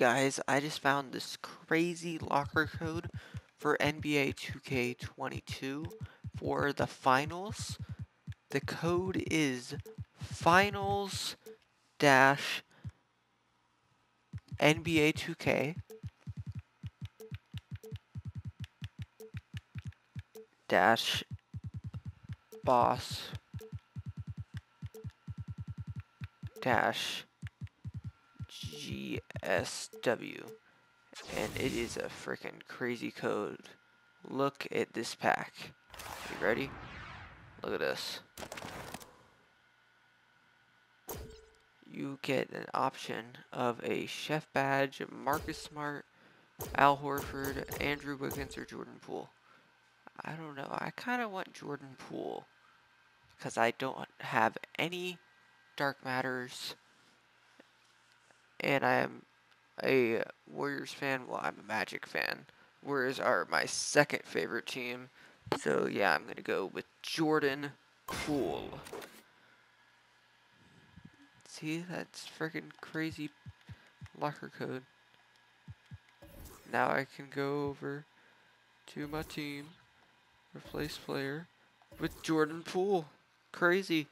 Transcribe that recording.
guys, I just found this crazy locker code for NBA 2K22 for the finals. The code is finals dash NBA 2K dash boss dash GSW. And it is a freaking crazy code. Look at this pack. You ready? Look at this. You get an option of a chef badge, Marcus Smart, Al Horford, Andrew Wiggins, or Jordan Poole. I don't know. I kind of want Jordan Poole because I don't have any dark matters and I am a Warriors fan. Well, I'm a Magic fan. Warriors are my second favorite team. So yeah, I'm gonna go with Jordan Poole. See, that's freaking crazy locker code. Now I can go over to my team, replace player with Jordan Poole. Crazy.